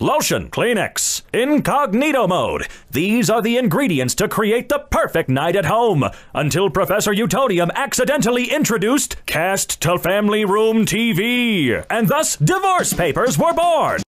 lotion, Kleenex, incognito mode. These are the ingredients to create the perfect night at home. Until Professor Utonium accidentally introduced Cast to Family Room TV. And thus, divorce papers were born.